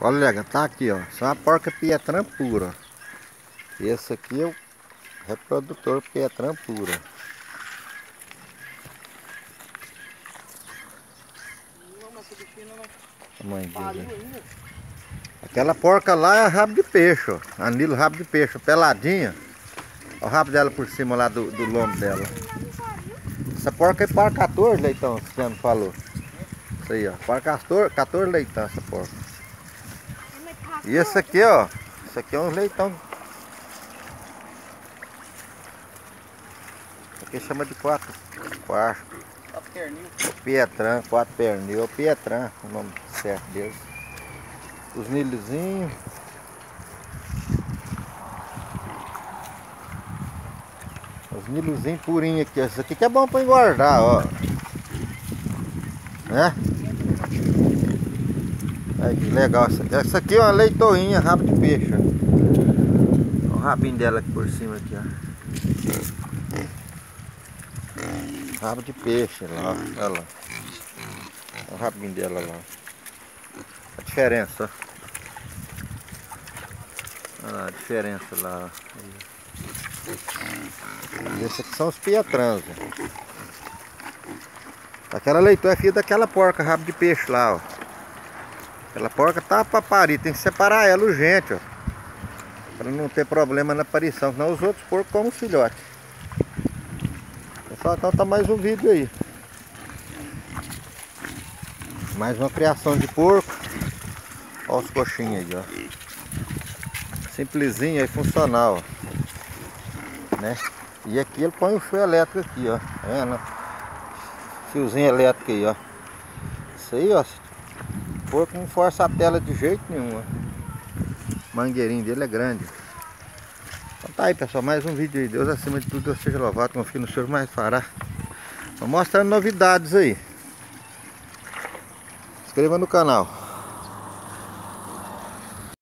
Olha, tá aqui, ó. Isso é uma porca Pietran pura. Esse aqui é o reprodutor Pietran pura. Tamanho dele. Aquela porca lá é rabo de peixe, ó. Anilo rabo de peixe, peladinha. Olha o rabo dela por cima lá do, do lombo dela. Essa porca é para 14 leitão, o Cristiano falou. Isso aí, ó. Para 14, 14 leitão essa porca. E esse aqui, ó. Esse aqui é um leitão. Aqui chama de quatro. Quatro. Quatro. O Pietran, quatro pernil. O Pietran, o nome certo deles. Os milhozinhos. Os milhozinhos purinhos aqui. Esse aqui que é bom para engordar, ó. Né? Aí que legal essa aqui. Essa aqui é uma leitoinha, rabo de peixe. Olha o rabinho dela aqui por cima aqui, ó. Rabo de peixe lá, olha lá. Olha o rabinho dela lá. A diferença. Olha lá, a diferença lá, esses aqui são os pietrans, ó. Aquela leitoa é filha daquela porca, rabo de peixe lá, ó. Aquela porca tá pra parir, tem que separar ela urgente, ó. Pra não ter problema na aparição, senão os outros porcos comem os filhotes. Pessoal, então tá mais um vídeo aí. Mais uma criação de porco. Olha os coxinhos aí, ó. Simplesinho aí, funcional, ó. Né? E aqui ele põe o fio elétrico aqui, ó. Tá vendo? Fiozinho elétrico aí, ó. Isso aí, ó. Porco não força a tela de jeito nenhum. O mangueirinho dele é grande. Então tá aí, pessoal. Mais um vídeo aí. Deus acima de tudo, Deus seja louvado. Confio no Senhor mais fará. Vou mostrando novidades aí. Inscreva no canal.